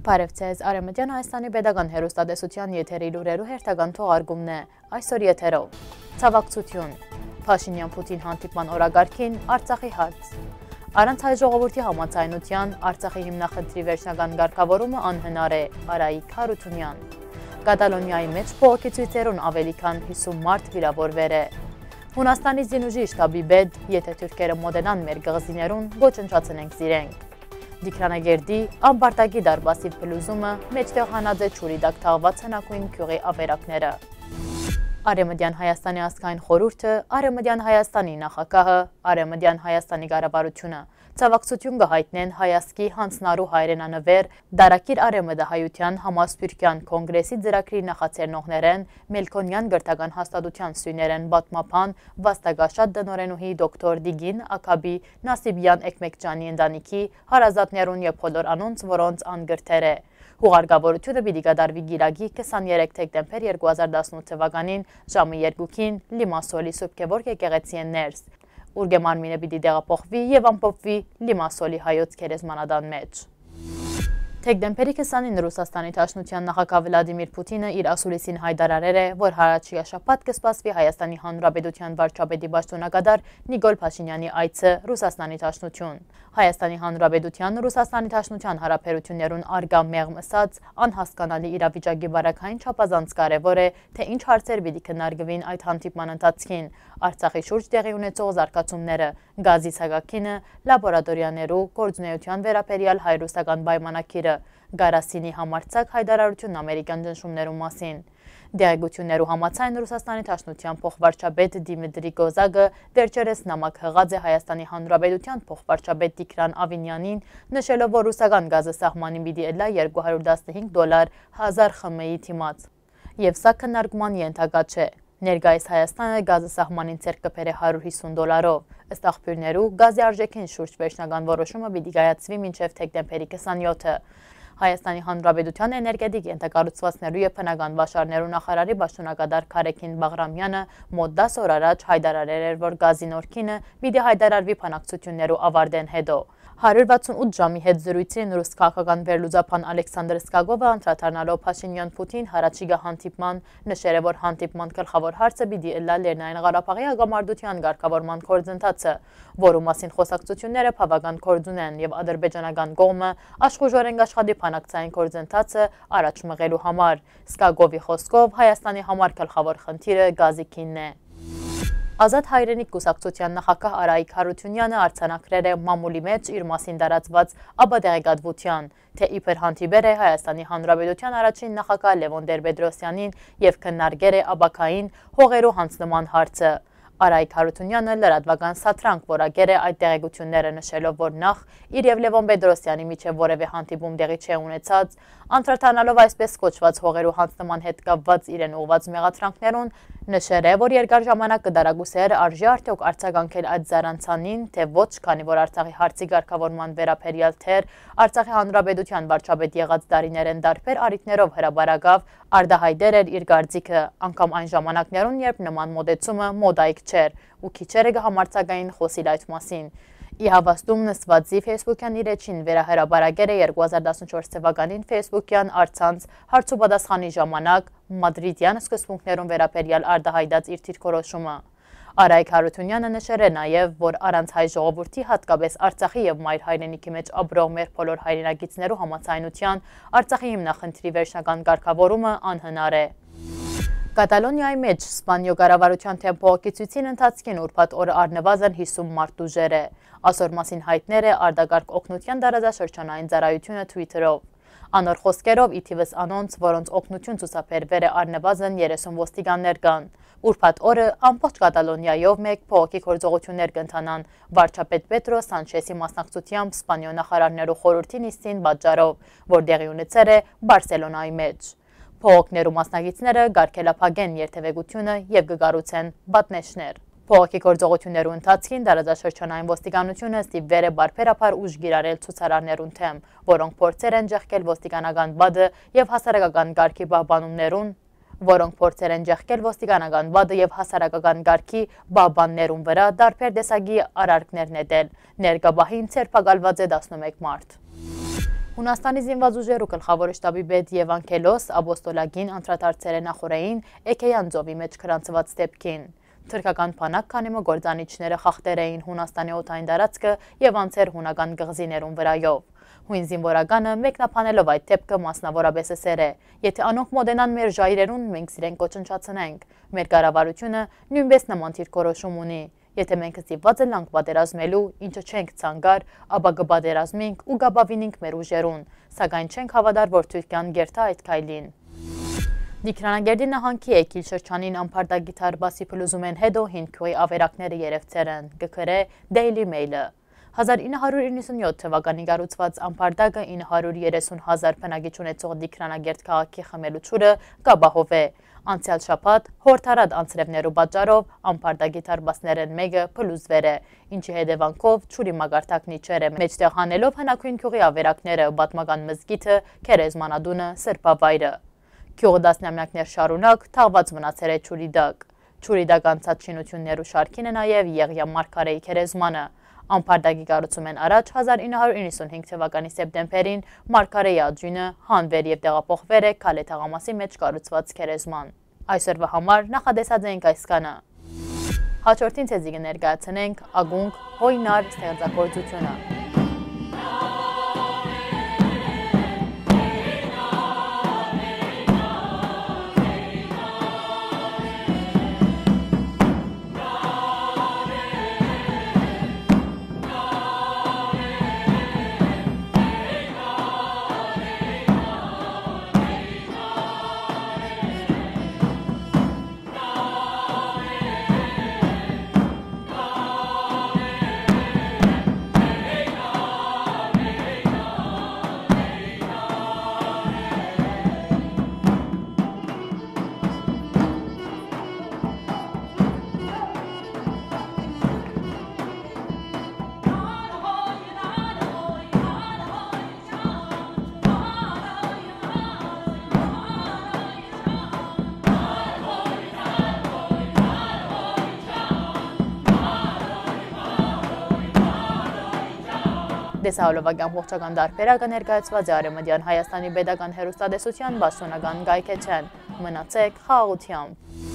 Բարև ձեզ, Արեմտյան Հայաստանի Պետական հերոստատեսության եթերի լուրերու հերթական թողարկումն է, այսօր եթերով։ Ցավակցություն։ Փաշինյան-Պուտին հանդիպման օրագարկին Արցախի հարց։ Առանց հայ ժողովրդի համացայնության Արցախի հիմնախնդրի վերջնական ղեկավարումը անհնար է, Արայիկ Հարությունյան։ Կատալոնիայի մեջ փողոքի ցույցերուն ավելի քան 50 մարդ վիրավորվել է։ Հունաստանի զինուժի շտաբի բեդ, եթե թուրքերը մոդենան մեր գղզիներուն, ոչնչացնենք զիրենք։ Դիքրանագերդի ամբարտագի դարբասի պլուզումը մեջտեղ հանած է չուրի դակ թաղված հնակույն քյուղի ավերակները։ Արեմդյան Հայաստանի ասկային խորուրդը, Արեմդյան Հայաստանի նախակահը, Արեմդյան Հայաստանի գարավարությունը Ցավակցություն կհայտնեն հայասկի հանցնարու հայրենանվեր Դարակիր Արեմդահայության համասպիրկյան կոնգրեսի ծրագրի նախաձեռնողներեն Մելքոնյան գրթական հաստատության սույներեն բատմապան վաստակաշատ դնորենուհի դոկտոր Դիգին Ակաբի Նասիբյան Էկմեկջանի ընտանիքի հարազատներուն եւ բոլոր անոնց, որոնց անգրթեր է։ Հուղարգավորությունը պիտի կդարվի գիրագի 23 թեկտեմբեր 2018 թվականին ժամը 2-ին Լիմասոլի Սուբկեվոր եկեղեցիեն ներս ուրգեման մինը պիտի դեղապոխվի եւ ամփոփվի լիմասոլի հայոց քերեզմանադան մեջ։ Թեկդեմպերի 29 Ռուսաստանի Թաշնության նախագահ Վլադիմիր Պուտինը իր ասուլիսին հայտարարել է, որ հարաճիա շաբաթ կսպասվի Հայաստանի Հանրապետության վարչապետի պաշտոնակատար Նիկոլ Փաշինյանի այցը Ռուսաստանի Թաշնություն։ Հայաստանի Հանրապետության Ռուսաստանի Թաշնության հարաբերություններուն արգա մեղմ ըսած անհասկանալի իրավիճակի բարակային չափազանց կարևոր է, թե ինչ հարցեր պիտի քննարկվին այդ հանդիպման ընթացքին, Արցախի շուրջ տեղի ունեցող զարգացումները, գազի ցագակինը, լաբորատորիաներու գործունեության վերաբերյալ հայրուսական պայմանակիրը օրերը Գարասինի համարցակ հայդարարությունն ամերիկյան ճնշումներու մասին։ Դեղեցություններու համացայն Ռուսաստանի Թաշնության փոխվարչապետ Դիմիտրի Գոզագը վերջերս նամակ հղած է Հայաստանի Հանրապետության փոխվարչապետ Տիգրան Ավինյանին, նշելով, որ ռուսական գազը սահմանին պիտի ելա 215 դոլար 1000 խմեի թիմաց։ Եվ սա քննարկման ենթակա չէ։ Ներկայիս Հայաստանը գազը սահմանին ցերկ կփեր է 150 դոլարով։ Ըստ աղբյուրներու գազի արժեքին շուրջ վերջնական որոշումը պիտի կայացվի մինչև թեկտեմբերի 27-ը։ Հայաստանի Հանրապետության էներգետիկ ենթակառուցվածքներու եւ բնական վաշարներու նախարարի պաշտոնակատար Քարեքին Բաղրամյանը մոտ 10 օր առաջ հայտարարել էր, որ գազի նորքինը պիտի հայտարարվի բանակցություններու ավարտեն հետո։ 168 ժամի հետ զրույցին ռուս քաղաքական վերլուծապան Ալեքսանդր Սկագովը անդրադառնալով Փաշինյան-Պուտին հարաճիգա հանդիպման նշել է, որ հանդիպման գլխավոր հարցը պիտի ըլլա Լեռնային Ղարաբաղի հագամարտության ղեկավարման գործընթացը, որու մասին խոսակցությունները բավական կորձուն են եւ ադրբեջանական կողմը աշխուժորեն աշխատի բանակցային գործընթացը առաջ մղելու համար։ Սկագովի խոսքով Հայաստանի համար գլխավոր խնդիրը գազիկինն է։ Ազատ հայրենիք կուսակցության նախակահ Արայիկ Հարությունյանը արձանագրել է մամուլի մեջ իր մասին դարածված աբադեղեկատվության, թե իբր հանդիպեր է Հայաստանի Հանրապետության առաջին նախակահ Լևոն Տեր-Պետրոսյանին եւ քննարկել է աբակային հողերու հանձնման հարցը։ Արայիկ Հարությունյանը լրատվական սատրանք որակեր է այդ տեղեկությունները նշելով, որ նախ իր եւ Լևոն Պետրոսյանի միջև որևէ հանդիպում տեղի չէ ունեցած, անդրադառնալով այսպես կոչված հողերու հանձնման հետ կապված իրեն ուղված մեղադրանքներուն, նշել է, որ երկար ժամանակ կդարագուսեր արժի արդյոք արձագանքել այդ զարանցանին, թե ոչ, քանի որ Արցախի հարցի ղեկավարման վերաբերյալ թեր Արցախի Հանրապետության վարչապետ եղած դարիներեն դարբեր արիտներով հրաբարակավ արդահայտեր էր իր գարձիկը, անգամ այն ժամանակներուն, երբ նման մոդեցումը մոդայք չէր ու քիչերը կհամարցակային խոսիլ այդ մասին։ Ի հավաստում նստվածի Facebook-յան իր էջին վերահրաբարագեր է 2014 թվականին Facebook-յան արցանց հարց ու պատասխանի ժամանակ Մադրիդյան սկզբունքներուն վերաբերյալ արդահայտած իր թիրքորոշումը։ Արայք Հարությունյանը նշել է նաև, որ առանց հայ ժողովրդի հատկապես Արցախի եւ մայր հայրենիքի մեջ ապրող մեր բոլոր հայրենագիցներու համացայնության Արցախի հիմնախնդրի վերջնական կարգավորումը անհնար է։ Կատալոնիայի մեջ Սպանիո կառավարության թեմփողոքեցույցին ընթացքին ուրբաթ օրը առնվազն 50 մարդ ուժեր է։ Ասոր մասին հայտներ է արդագարգ օգնության դարաձաշրջանային ծառայությունը Twitter-ով։ Անոր խոսքերով իթիվս անոնց, որոնց օգնություն ցուսափերվեր է առնվազն 30 ոստիկաններ կան։ Ուրբաթ օրը ամբողջ Կատալոնիայով մեկ փողոքի գործողություններ կընթանան վարչապետ Պետրո Սանչեսի մասնակցությամբ Սպանիո նախարարներու խորհրդի նիստին պատճառով, որ դեղի ունեցել է Բարսելոնայի մեջ։ Փողոքներու մասնագիցները գարկելափագեն երթևեկությունը եւ կգառուցեն բատնեշներ։ Փողոքի գործողություններու ընթացքին դարաձաշրջանային ոստիկանությունը ստիպվեր է բարբերաբար ուժ գիրարել ցուցարարներուն թեմ, որոնք փորձեր են ջեղկել ոստիկանական բադը եւ հասարակական գարկի պահպանումներուն որոնք փորձեր են ջեղկել ոստիկանական բադը եւ հասարակական գարկի բաբաններուն վրա դարբեր տեսակի արարքներ նետել։ Ներկաբահին ցերպակալված է 11 մարտ։ Հունաստանի զինված ուժերու գլխավոր շտաբի պետ Եվան Քելոս ապոստոլագին անդրադարձել է նախորային Էքեյան ծովի մեջ քրանցված դեպքին։ Թրկական փանակ քանի մը գործանիչները խախտեր էին Հունաստանի օթային տարածքը եւ անցեր հունական գղզիներուն վրայով։ Հույն զինվորականը մեկնապանելով այդ դեպքը մասնավորապես էսեր է։ Եթե անոնք մոդենան մեր ժայրերուն, մենք սիրեն կոչնչացնենք։ Մեր կառավարությունը նույնպես նման թիրքորոշում ունի։ Եթե մենք ստիպված ենք պատերազմելու, ինչը չենք ցանկար, ապա կպատերազմենք ու կապավինենք մեր ուժերուն, սակայն չենք հավատար, որ Թուրքիան գերտա այդ քայլին։ Դիքրանագերդի նահանքի եկիլ շրջանին ամպարտագիթար բասի պլուզում են հետո հինքյուի ավերակները երևցեր են, գքրե Daily Mail-ը։ 1997 թվականի գարուցված ամպարտագը 930 հազար պնագիչ ունեցող դիքրանագերդ կաղաքի խմելուչուրը կաբահով է, Անցյալ շապատ հորթարատ անցրևներու պատճարով ամպարտագիթար բասներեն մեկը պլուզվեր է, ինչի հետևանքով չուրի մագարտակն իչեր է մեջտեղ հանելով հնակույն քյուղի ավերակները բատմական մզգիթը, կերեզմանադունը, սրպավայրը։ Քյուղը դասնամյակներ շարունակ թաղված մնացեր է չուրի դակ։ Չուրի դակ անցած շինություններու շարքին է նաև եղյա մարկարեի կերեզմանը, Ամպարտակի կառուցում են առաջ 1995 թվականի սեպտեմբերին Մարկարեի աջյունը հանվեր եւ տեղափոխվեր է Քալե թաղամասի մեջ կառուցված քերեզման։ Այսօրվա համար նախադեսած ենք այս կանը։ Հաջորդին ցեզի կներկայացնենք ագունք հոյնար ստեղծագործությունը։ Դեսահոլովագյան ողջական դարբերակը ներկայացված է արեմդյան Հայաստանի բեդական հերուստադեսության բասոնական գայքեչեն։ Մնացեք խաղաղությամբ։